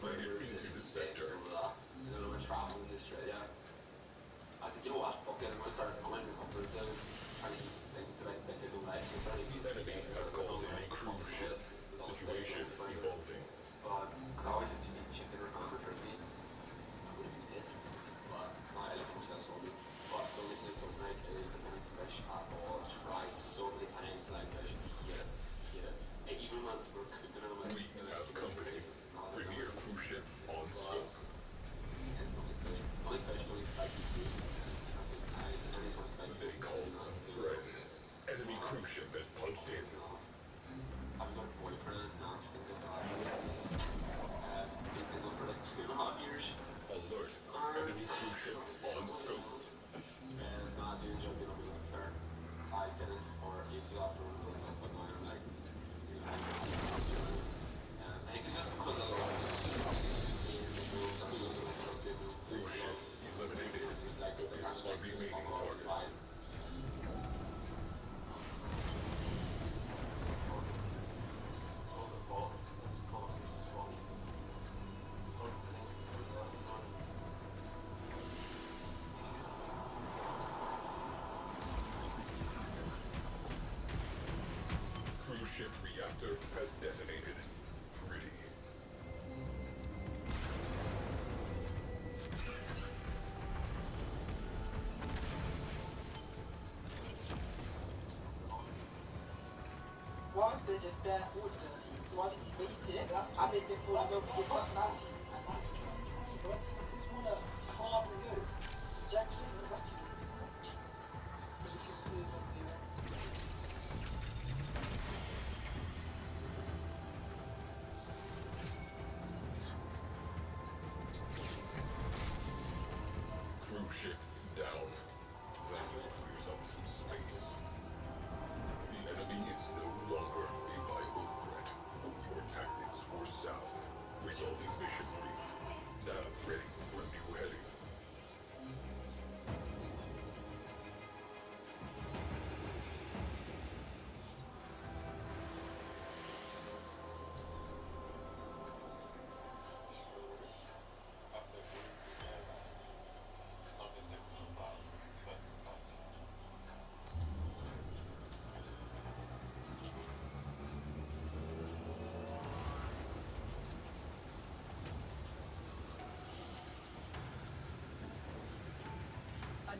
fighter. reactor has detonated. Pretty. Once they just there, food to the one is waiting, I made the food of the personality, and that's true. It's more than hard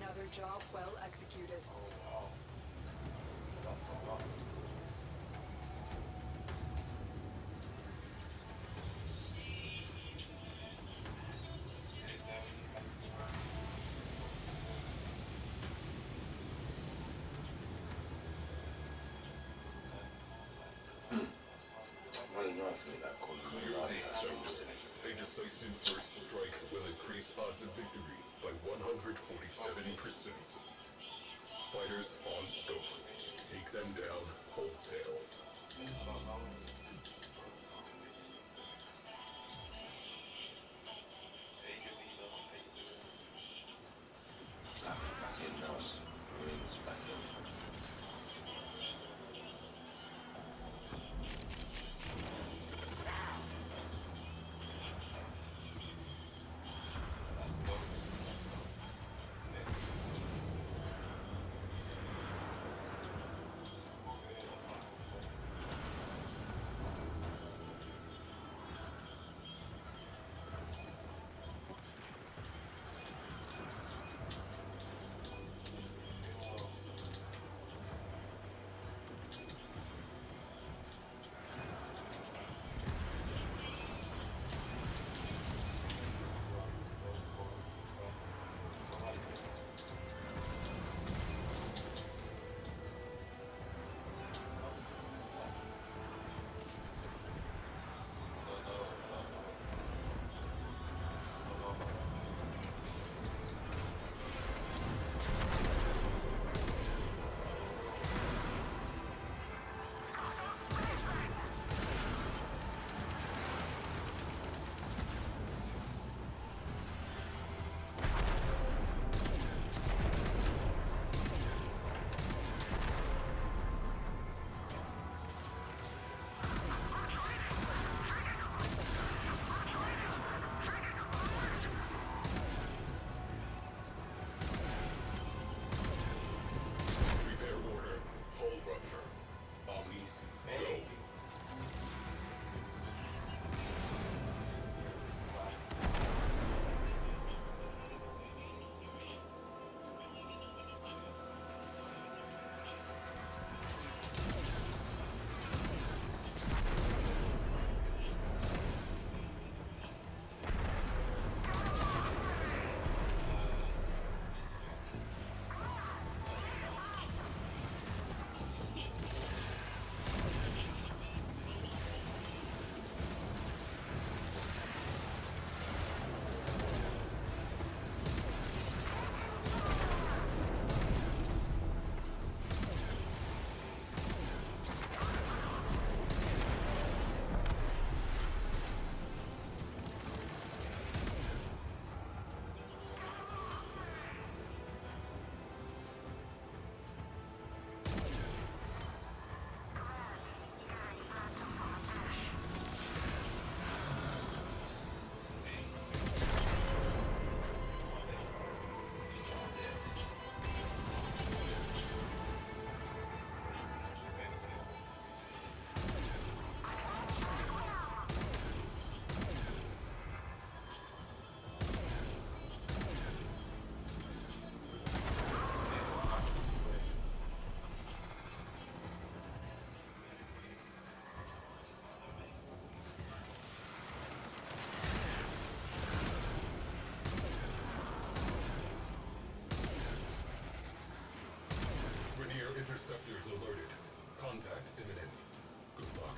Another job well executed. Oh, wow. Clearly, the decisive first strike will increase odds of victory. 147 percent. Fighters on scope. Take them down wholesale. Sectors alerted. Contact imminent. Good luck.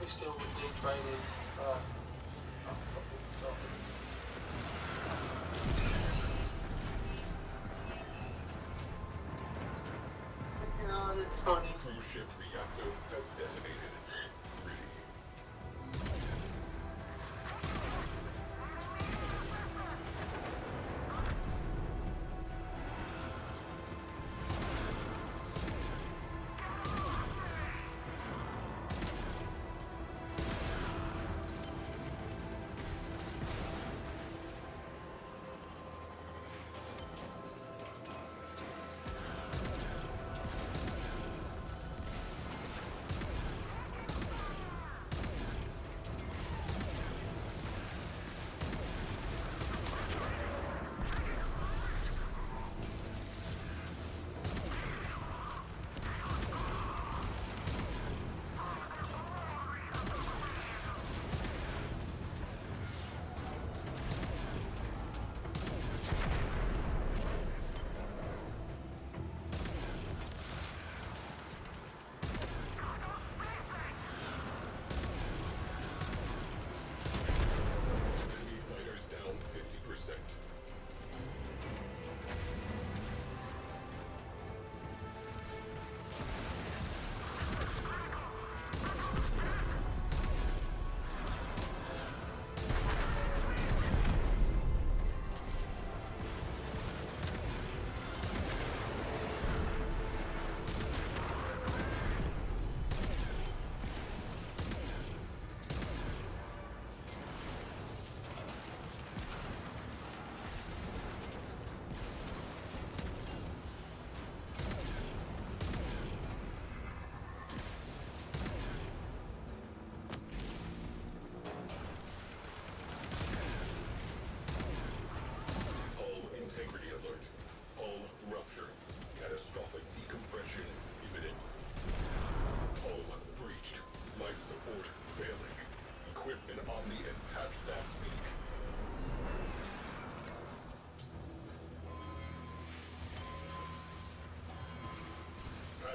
probably still would day trading. Uh,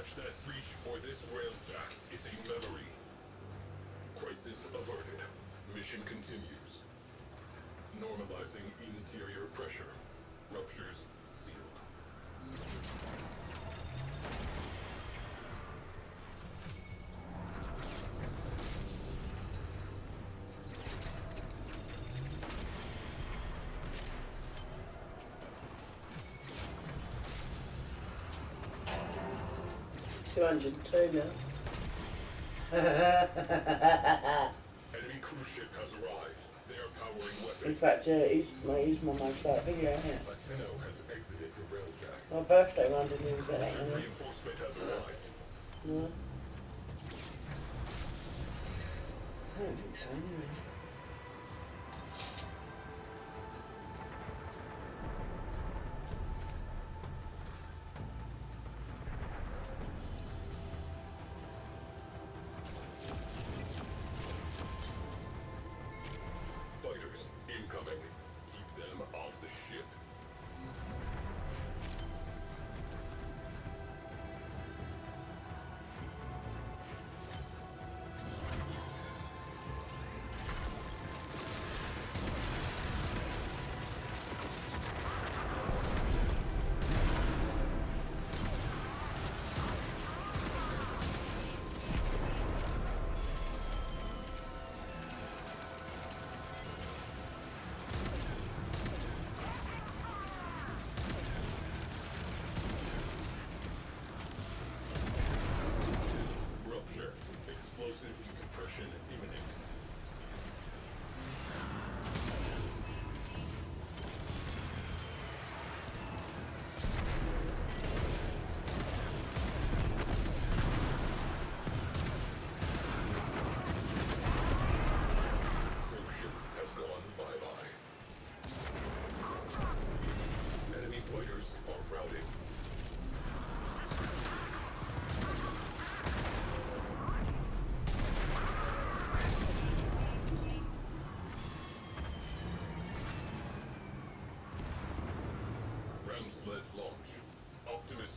Patch that breach or this railjack is a memory. Crisis averted. Mission continues. Normalizing interior pressure. Ruptures 202 now. Enemy crewship has arrived. They are powering weapons. In fact, yeah, my, he's my most like video, isn't it? Latino has exited the rail. My birthday round didn't even. Reinforcement has arrived. I don't think so, anyway. Sled launch. Optimus